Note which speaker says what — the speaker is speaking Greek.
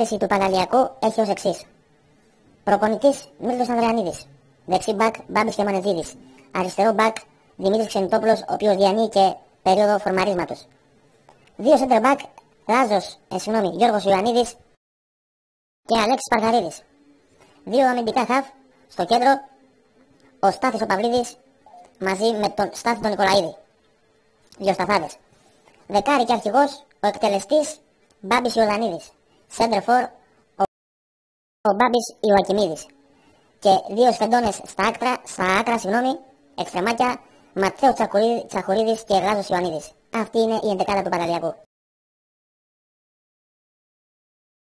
Speaker 1: θέση του Παναλιακού έχει ως εξής. Προπονητής Μίλτο Ανδρεανίδης. Δεξί μπακ Μπάμπης και Μανετζίδη. Αριστερό μπακ Δημήτρης Ξενιτόπουλος, ο οποίος διανύει και περίοδο φορμαρίσματος. Δύο center back Ράζος, ε, συγγνώμη, Γιώργος Ιωαννίδης και Αλέξης Παργαρίδη. Δύο αμυντικά χαφ στο κέντρο ο Στάθης ο Παυλίδης μαζί με τον Στάθη τον Νικολαίδη. Δύο σταθάδες. Δεκάρι και αρχηγός ο εκτελεστής Μπάμπης Ιωδανίδης. Σέντρεφορ ο, ο Μπάμπης Ιωακιμίδης. Και δύο σφεντώνες στα άκρα, στα άκρα συγγνώμη, εξτρεμάκια Ματθαίο Τσαχουρίδης και Γάζος Ιωαννίδης. Αυτή είναι η εντεκάδα του Παναλιακού.